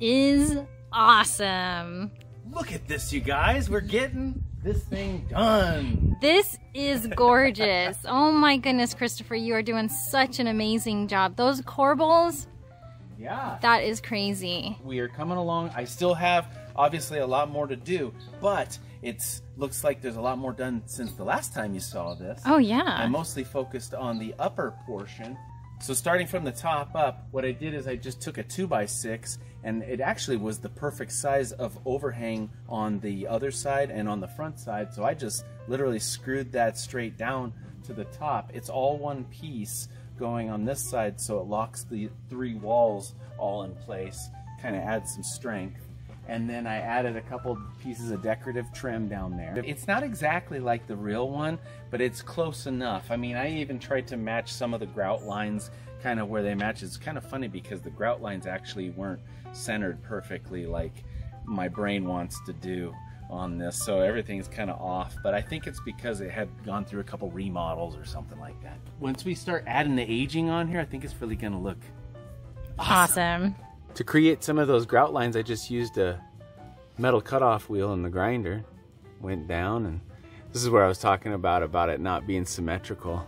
is awesome. Look at this, you guys. We're getting this thing done. This is gorgeous. oh my goodness, Christopher, you are doing such an amazing job. Those corbels, yeah. That is crazy. We are coming along. I still have obviously a lot more to do, but it looks like there's a lot more done since the last time you saw this. Oh yeah. I mostly focused on the upper portion. So starting from the top up, what I did is I just took a 2x6 and it actually was the perfect size of overhang on the other side and on the front side. So I just literally screwed that straight down to the top. It's all one piece going on this side so it locks the three walls all in place, kind of adds some strength. And then I added a couple pieces of decorative trim down there. It's not exactly like the real one, but it's close enough. I mean, I even tried to match some of the grout lines kind of where they match. It's kind of funny because the grout lines actually weren't centered perfectly like my brain wants to do on this so everything's kind of off but I think it's because it had gone through a couple remodels or something like that once we start adding the aging on here I think it's really gonna look awesome, awesome. To create some of those grout lines I just used a metal cutoff wheel in the grinder went down and this is where I was talking about about it not being symmetrical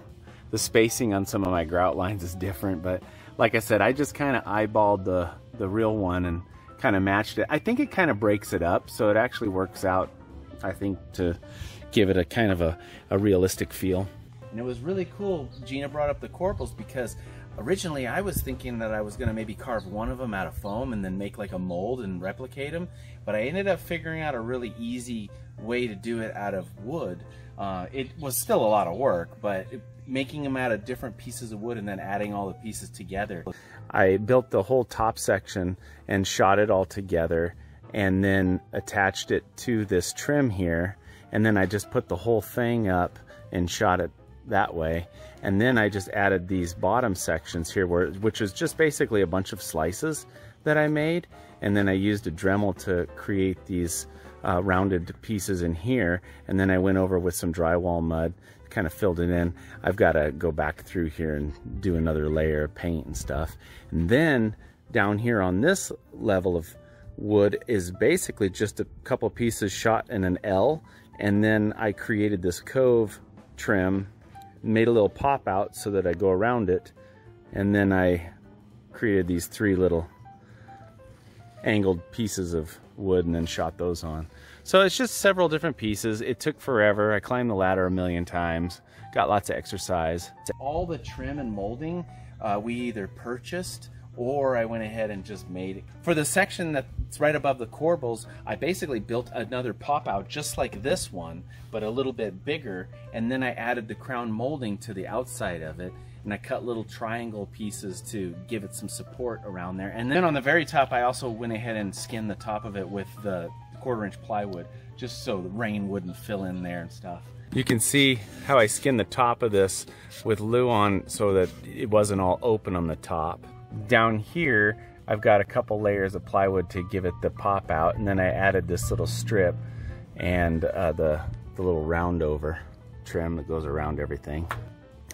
the spacing on some of my grout lines is different but like I said I just kind of eyeballed the the real one and kind of matched it. I think it kind of breaks it up, so it actually works out, I think, to give it a kind of a, a realistic feel. And it was really cool, Gina brought up the corbels because originally I was thinking that I was going to maybe carve one of them out of foam and then make like a mold and replicate them, but I ended up figuring out a really easy way to do it out of wood. Uh, it was still a lot of work, but it, making them out of different pieces of wood and then adding all the pieces together. I built the whole top section and shot it all together and then attached it to this trim here and then I just put the whole thing up and shot it that way and then I just added these bottom sections here where which is just basically a bunch of slices that I made and then I used a Dremel to create these uh, rounded pieces in here and then I went over with some drywall mud kind of filled it in. I've got to go back through here and do another layer of paint and stuff. And then down here on this level of wood is basically just a couple pieces shot in an L. And then I created this cove trim, made a little pop out so that I go around it. And then I created these three little angled pieces of wood and then shot those on. So it's just several different pieces. It took forever. I climbed the ladder a million times, got lots of exercise. All the trim and molding uh, we either purchased or I went ahead and just made it. For the section that's right above the corbels, I basically built another pop out just like this one, but a little bit bigger. And then I added the crown molding to the outside of it and I cut little triangle pieces to give it some support around there. And then on the very top, I also went ahead and skinned the top of it with the quarter inch plywood, just so the rain wouldn't fill in there and stuff. You can see how I skinned the top of this with Luan so that it wasn't all open on the top. Down here, I've got a couple layers of plywood to give it the pop out, and then I added this little strip and uh, the, the little round over trim that goes around everything.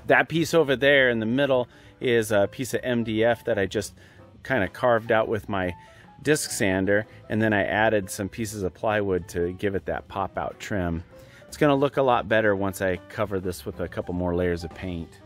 That piece over there in the middle is a piece of MDF that I just kind of carved out with my disc sander and then I added some pieces of plywood to give it that pop out trim. It's gonna look a lot better once I cover this with a couple more layers of paint.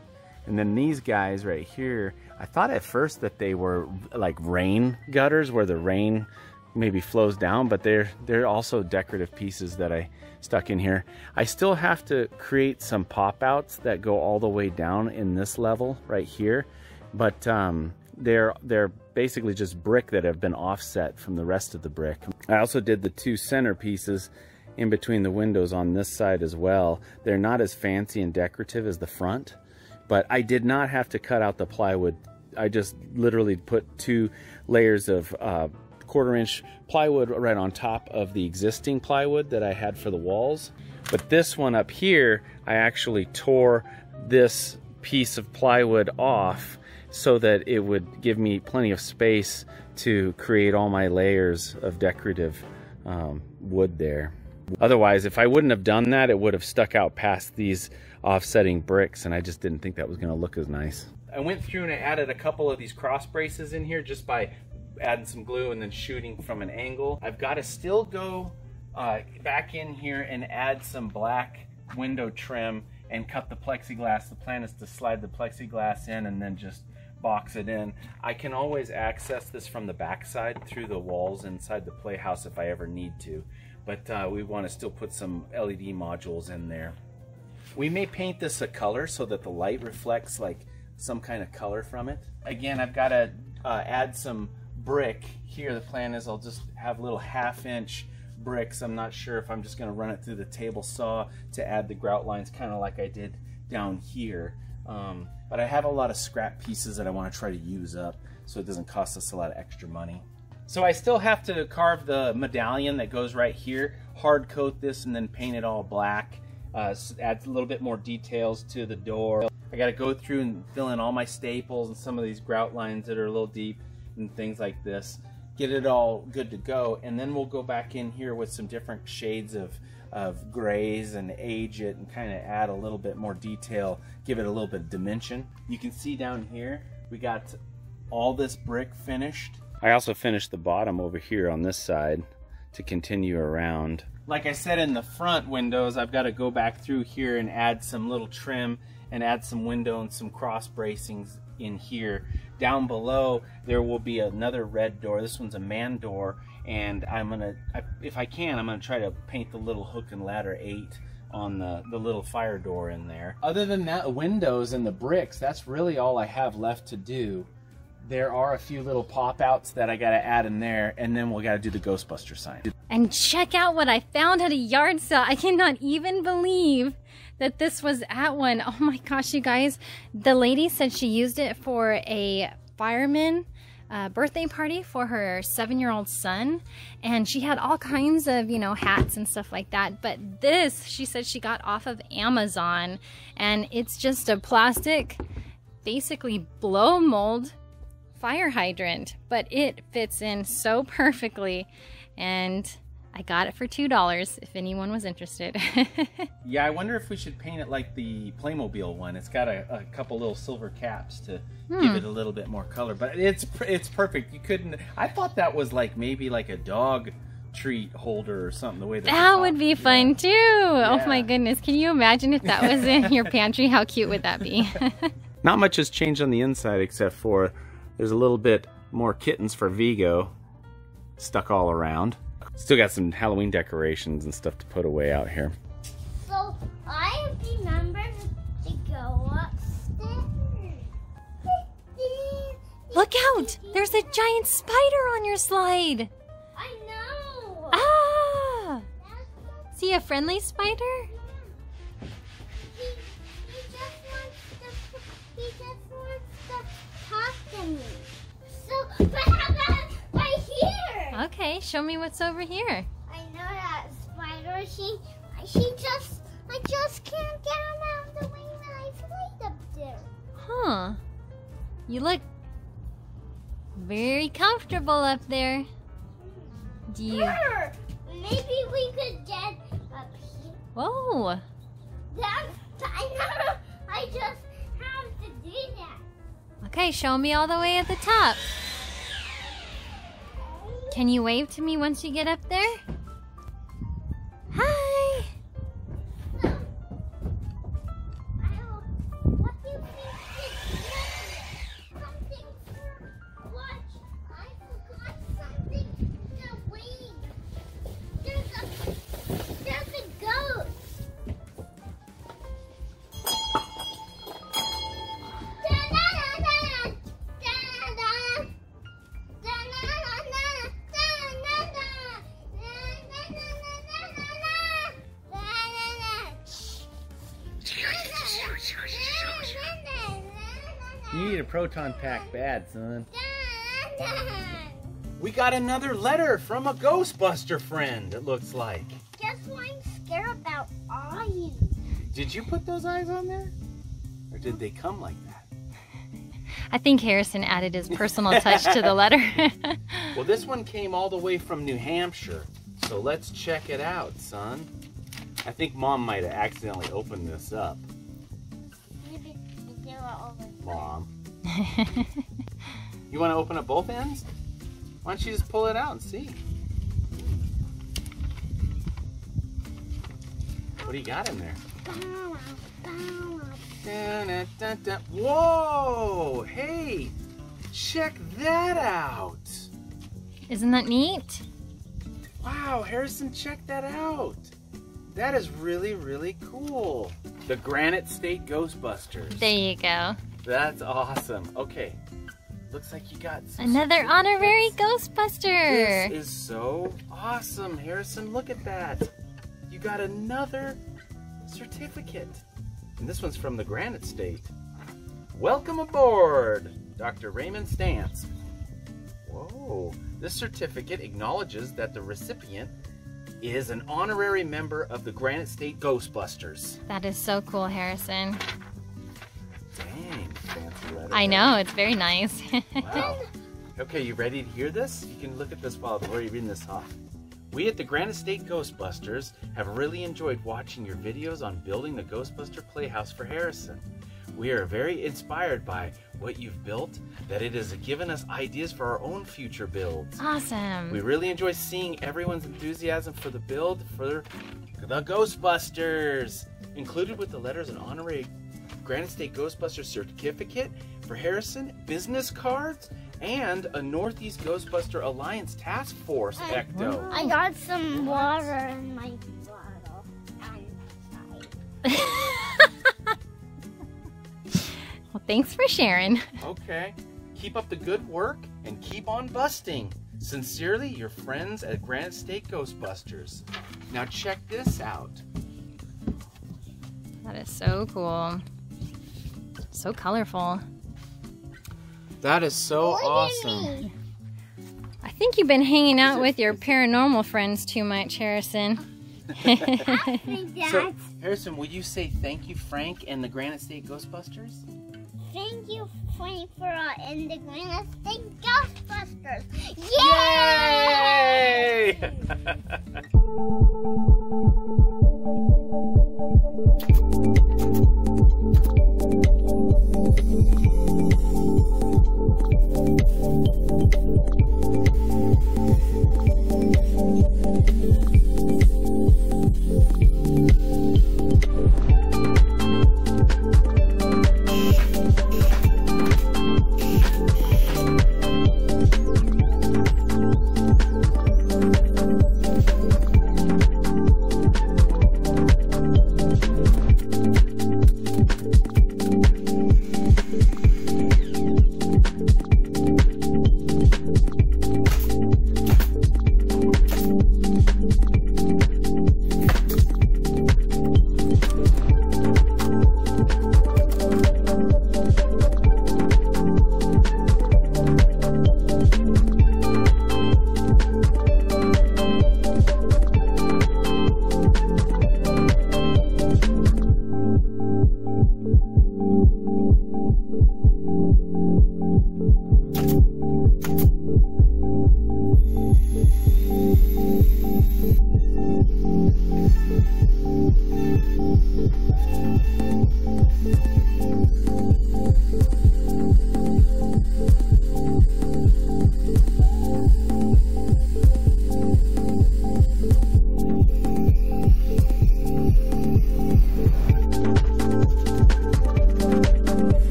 And then these guys right here, I thought at first that they were like rain gutters where the rain maybe flows down, but they're they're also decorative pieces that I stuck in here. I still have to create some pop outs that go all the way down in this level right here, but um, they're they're basically just brick that have been offset from the rest of the brick. I also did the two center pieces in between the windows on this side as well. They're not as fancy and decorative as the front, but I did not have to cut out the plywood. I just literally put two layers of uh, quarter inch plywood right on top of the existing plywood that I had for the walls. But this one up here, I actually tore this piece of plywood off so that it would give me plenty of space to create all my layers of decorative um, wood there. Otherwise, if I wouldn't have done that, it would have stuck out past these offsetting bricks and I just didn't think that was gonna look as nice. I went through and I added a couple of these cross braces in here just by adding some glue and then shooting from an angle. I've got to still go uh, back in here and add some black window trim and cut the plexiglass. The plan is to slide the plexiglass in and then just box it in. I can always access this from the backside through the walls inside the playhouse if I ever need to. But uh, we want to still put some LED modules in there. We may paint this a color so that the light reflects like some kind of color from it. Again, I've got to uh, add some brick here. The plan is I'll just have little half inch bricks. I'm not sure if I'm just going to run it through the table saw to add the grout lines kind of like I did down here. Um, but I have a lot of scrap pieces that I want to try to use up so it doesn't cost us a lot of extra money. So I still have to carve the medallion that goes right here, hard coat this and then paint it all black. Uh, add a little bit more details to the door. I got to go through and fill in all my staples and some of these grout lines that are a little deep and things like this. Get it all good to go and then we'll go back in here with some different shades of of grays and age it and kind of add a little bit more detail, give it a little bit of dimension. You can see down here, we got all this brick finished. I also finished the bottom over here on this side to continue around. Like I said in the front windows, I've got to go back through here and add some little trim and add some window and some cross bracings in here. Down below, there will be another red door. This one's a man door and I'm gonna, if I can, I'm gonna try to paint the little hook and ladder eight on the, the little fire door in there. Other than that, windows and the bricks, that's really all I have left to do. There are a few little pop outs that I gotta add in there, and then we gotta do the Ghostbuster sign. And check out what I found at a yard sale. I cannot even believe that this was at one. Oh my gosh, you guys. The lady said she used it for a fireman uh, birthday party for her seven year old son. And she had all kinds of, you know, hats and stuff like that. But this, she said she got off of Amazon. And it's just a plastic, basically blow mold fire hydrant. But it fits in so perfectly. And I got it for $2 if anyone was interested. yeah, I wonder if we should paint it like the Playmobil one. It's got a, a couple little silver caps to hmm. give it a little bit more color. But it's it's perfect. You couldn't... I thought that was like maybe like a dog treat holder or something the way that that would be fun too yeah. oh my goodness can you imagine if that was in your pantry how cute would that be not much has changed on the inside except for there's a little bit more kittens for vigo stuck all around Still got some Halloween decorations and stuff to put away out here. So I remember to go upstairs. Look out! There's a giant spider on your slide. I know. Ah! See a friendly spider? Okay, show me what's over here. I know that spider. She, she just, I just can't get him out of the way when I played up there. Huh. You look very comfortable up there. Do you? Maybe we could get up here. Whoa. That, I know. I just have to do that. Okay, show me all the way at the top. Can you wave to me once you get up there? You need a proton pack bad, son. We got another letter from a Ghostbuster friend, it looks like. Guess what I'm scared about eyes. Did you put those eyes on there? Or did they come like that? I think Harrison added his personal touch to the letter. well, this one came all the way from New Hampshire. So let's check it out, son. I think mom might have accidentally opened this up. Mom. you want to open up both ends? Why don't you just pull it out and see? What do you got in there? Dun, dun, dun, dun. Whoa! Hey, check that out. Isn't that neat? Wow, Harrison, check that out. That is really, really cool. The Granite State Ghostbusters. There you go. That's awesome. Okay, looks like you got Another honorary Ghostbuster. This is so awesome, Harrison. Look at that. You got another certificate. And this one's from the Granite State. Welcome aboard, Dr. Raymond Stantz. Whoa. This certificate acknowledges that the recipient is an honorary member of the Granite State Ghostbusters. That is so cool, Harrison. I know, it's very nice. Wow. Okay, you ready to hear this? You can look at this while you're reading this off. We at the Granite State Ghostbusters have really enjoyed watching your videos on building the Ghostbuster Playhouse for Harrison. We are very inspired by what you've built, that it has given us ideas for our own future builds. awesome. We really enjoy seeing everyone's enthusiasm for the build for the Ghostbusters. Included with the letters an honorary Granite State Ghostbuster certificate for Harrison, business cards, and a Northeast Ghostbuster Alliance Task Force Ecto. I got some water in my bottle. Well, thanks for sharing. Okay. Keep up the good work and keep on busting. Sincerely, your friends at Granite State Ghostbusters. Now check this out. That is so cool. So colorful. That is so awesome. I think you've been hanging out with your paranormal friends too much, Harrison. so, Harrison, would you say thank you, Frank, and the Granite State Ghostbusters? Thank you, Frank, for uh, and the Granite State Ghostbusters. Yay! Yay! Thank you.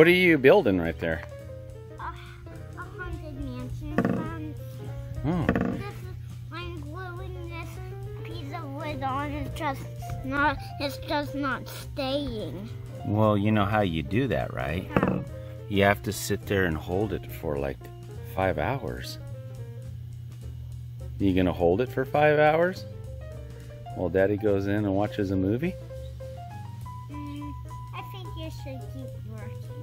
What are you building right there? a, a haunted mansion. Um, Oh, this is, I'm gluing this piece of wood on. It's just not. It's just not staying. well, you know how you do that, right? How? You have to sit there and hold it for like five hours. You gonna hold it for five hours? While Daddy goes in and watches a movie?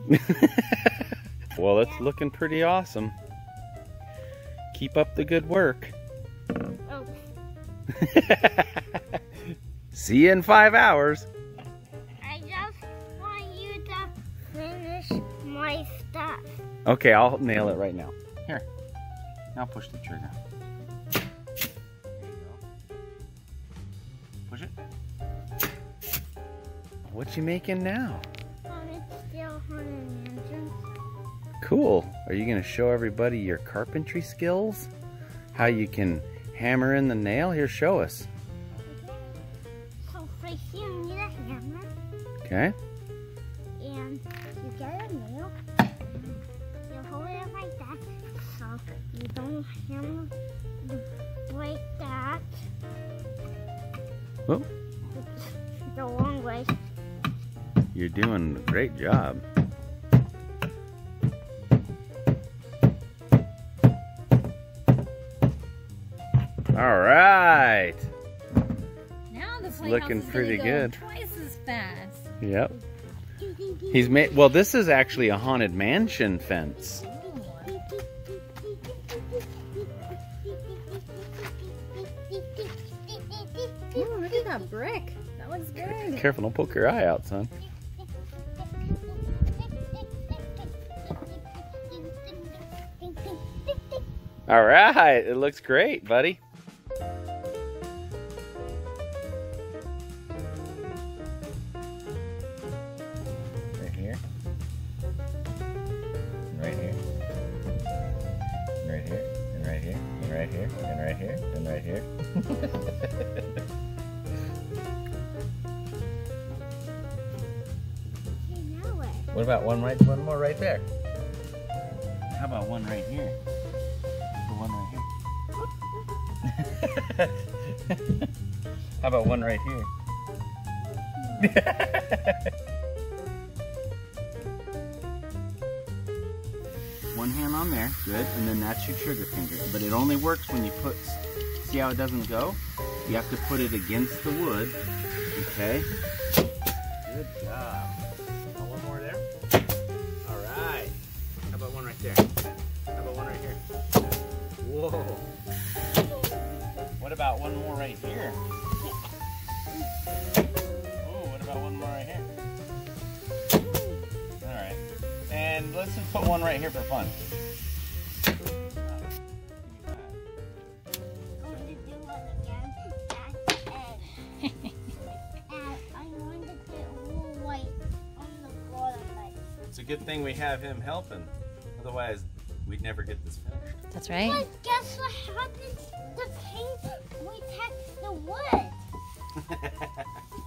well, it's looking pretty awesome. Keep up the good work. Oh, See you in five hours. I just want you to finish my stuff. Okay, I'll nail it right now. Here. Now push the trigger. There you go. Push it. What you making now? Cool. Are you going to show everybody your carpentry skills? How you can hammer in the nail? Here, show us. So first you need a hammer Okay. and you get a nail. You hold it like that so you don't hammer break that. Whoop. Oh. The wrong way. You're doing a great job. All right. Now the playhouse looking is pretty go good. Twice as fast. Yep. He's made. Well, this is actually a haunted mansion fence. Ooh, look at that brick. That looks good. Careful, don't poke your eye out, son. All right. It looks great, buddy. And right here. And right here. And. What about one right, one more right there? How about one right here? The one right here. How about one right here? hand on there, good, and then that's your trigger finger. But it only works when you put, see how it doesn't go? You have to put it against the wood, okay? Good job. Oh, one more there. All right. How about one right there? How about one right here? Whoa. What about one more right here? Oh, what about one more right here? And let's just put one right here for fun. It's a good thing we have him helping. Otherwise, we'd never get this finished. That's right. But guess what happens? The paint protects the wood.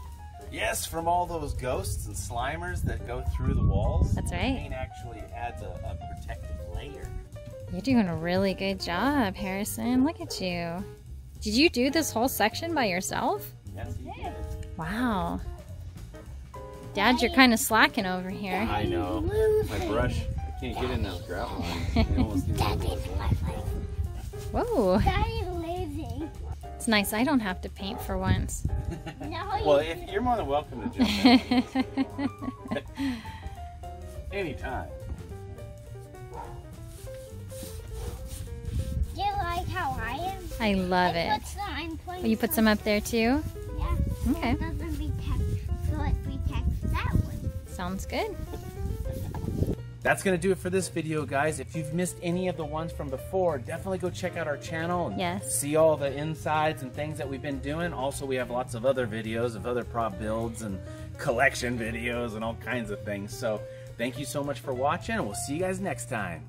yes, from all those ghosts and slimers that go through the walls. That's the right. Paint actually adds a, a protective layer. You're doing a really good job, Harrison. Look at you. Did you do this whole section by yourself? Yes, he did. Wow. Dad, you're kind of slacking over here. I know. My brush, I can't get in those grout lines. They It's nice I don't have to paint for once. No, Well, if you're more than welcome to jump in anytime. Do you like how I am? I love I it. Put some, I'm putting Will you put some up there too? Yeah. Okay. It doesn't protect, so it protects that one. Sounds good. That's going to do it for this video, guys. If you've missed any of the ones from before, definitely go check out our channel and Yes. see all the insides and things that we've been doing. Also, we have lots of other videos of other prop builds and collection videos and all kinds of things. So, thank you so much for watching, and we'll see you guys next time.